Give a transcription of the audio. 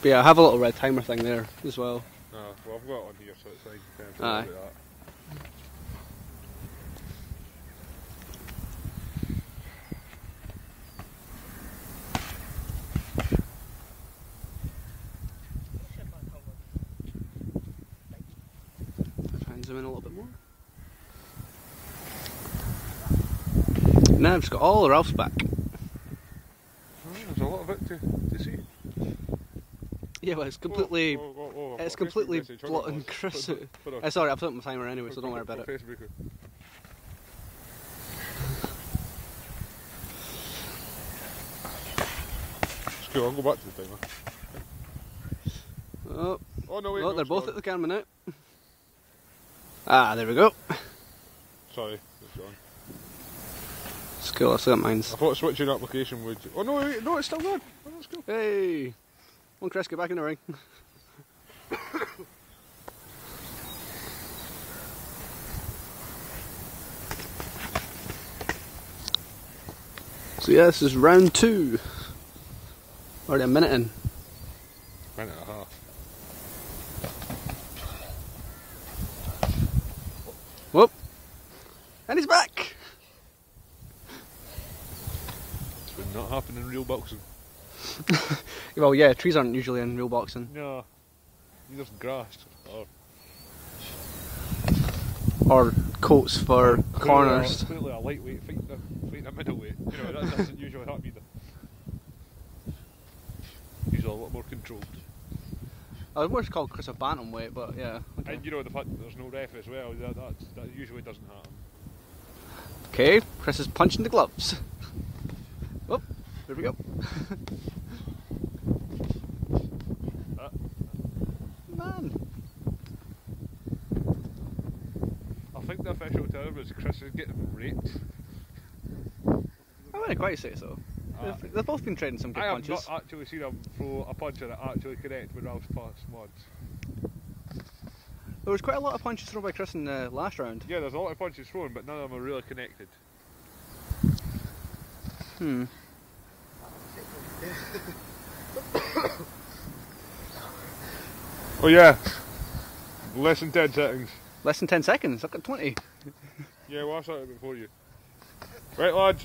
But yeah, I have a little red timer thing there as well. No, well I've got it on here so it's fine. You can Aye. that. I'll try and zoom in a little bit more. Now I've just got all the Ralfs back. Oh, there's a lot of it to, to see. Yeah, well, it's completely. Oh, oh, oh, it's got a Facebook completely on, blotting. Chris out. on, on. Uh, sorry, I've put my timer anyway, so don't worry about it. Cool, I'll go back to the timer. Oh, Oh no, wait. oh no, they're both at the camera now. Ah, there we go. Sorry, it's gone. It's cool, I've still got mine. I thought switching application would. Oh no, wait, no, it's still gone. Oh, that's cool. Hey! On, Chris, get back in the ring. so yeah, this is round two. Already a minute in. Minute and a half. Whoop! And he's back! This would not happen in real boxing. Well, yeah, trees aren't usually in real boxing. No. Neither grass or Or coats for corners. Clearly a lightweight fighting a, fighting a middleweight. You know, that doesn't usually happen either. Usually a lot more controlled. I was more called Chris a bantamweight, but yeah. Okay. And you know the fact that there's no ref as well, that, that, that usually doesn't happen. Okay, Chris is punching the gloves. There we go. Uh, Man. I think the official term is Chris is getting raped. I wouldn't quite say so. Uh, they've, they've both been trading some good I have punches. not actually seen him throw a punch that actually connect with Ralf's past once. There was quite a lot of punches thrown by Chris in the last round. Yeah, there's a lot of punches thrown, but none of them are really connected. Hmm. Oh yeah, less than 10 seconds. Less than 10 seconds. I've got 20. Yeah, well I started before you. Right lads,